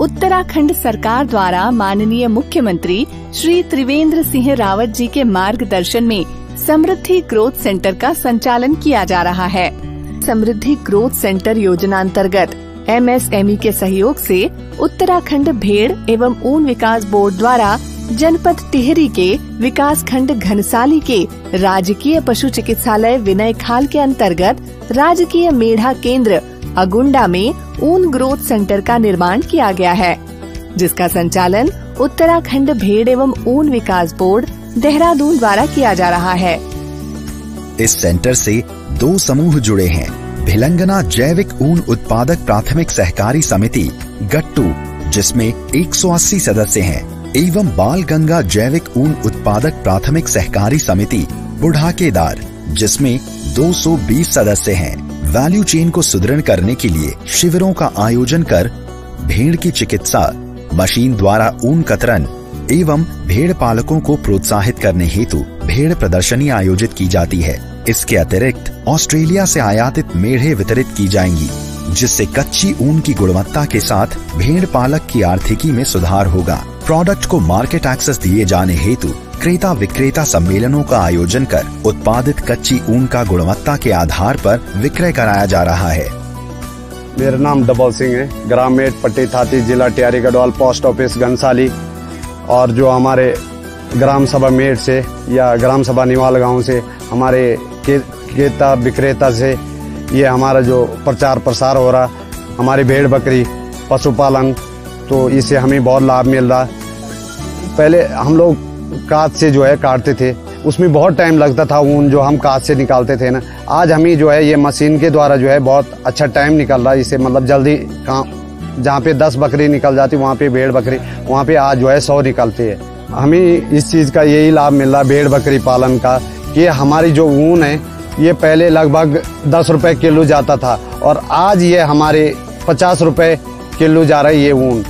उत्तराखंड सरकार द्वारा माननीय मुख्यमंत्री श्री त्रिवेंद्र सिंह रावत जी के मार्गदर्शन में समृद्धि ग्रोथ सेंटर का संचालन किया जा रहा है। समृद्धि ग्रोथ सेंटर योजना अंतर्गत एमएसएमई के सहयोग से उत्तराखंड भेड़ एवं ऊन विकास बोर्ड द्वारा जनपद टिहरी के विकास खंड घनसाली के राजकीय पशु चिकित्सालय विनय खाल के अंतर्गत राजकीय मेढ़ा केंद्र अगुंडा में ऊन ग्रोथ सेंटर का निर्माण किया गया है, जिसका संचालन उत्तराखंड भेड़ एवं ऊन विकास बोर्ड देहरादून द्वारा किया जा रहा है। इस सेंटर से दो समूह जुड़े हैं। भिलंगना जैविक ऊन उत्पादक प्राथमिक सहकारी समिति, गट्टू, जिसमें 180 सदस्य हैं, एवं बाल गंगा जैविक ऊन उत्पादक प्राथमिक सहकारी समिति, बुढ़ाकेदार, जिसमें 220 सदस्य हैं। वैल्यू चेन को सुदृढ़ करने के लिए शिविरों का आयोजन कर भेड़ की चिकित्सा, मशीन द्वारा ऊन कतरन एवं भेड़ पालकों को प्रोत्साहित करने हेतु भेड़ प्रदर्शनी आयोजित की जाती है। इसके अतिरिक्त ऑस्ट्रेलिया से आयातित मेढ़े वितरित की जाएँगी, जिससे कच्ची ऊन की गुणवत्ता के साथ भेड़ पालक की आर्थिकी में सुधार होगा। प्रोडक्ट को मार्केट एक्सेस दिए जाने हेतु क्रेता विक्रेता सम्मेलनों का आयोजन कर उत्पादित कच्ची ऊन का गुणवत्ता के आधार पर विक्रय कराया जा रहा है। मेरा नाम डबल सिंह है। ग्राम मेट पट्टी थाती, जिला टियारी गढ़वाल, पोस्ट ऑफ़िस, घनसाली। और जो हमारे ग्राम सभा मेट से या ग्राम सभा निवाल गाँव से, हमारे क्रेता, विक्रेता से ये हमारा जो प्रचार प्रसार हो रहा, हमारी भेड़ बकरी, पशुपालन तो इससे हमें बहुत लाभ मिल रहा। पहले हम लोग काट से जो है काटते थे। उसमें बहुत टाइम लगता था ऊन जो हम कांच से निकालते थे ना। आज हमें जो है ये मशीन के द्वारा जो है बहुत अच्छा टाइम निकल रहा है। इससे मतलब जल्दी काम जहाँ पे दस बकरी निकल जाती, वहाँ पे भेड़ बकरी, वहाँ पे आज जो है सौ निकलती है। हमें इस चीज़ का यही लाभ मिल रहा भेड़ बकरी पालन का, कि हमारी जो ऊन है, ये पहले लगभग दस रुपये किलो जाता था। और आज ये हमारे पचास रुपये किलो जा रहा है ये ऊन।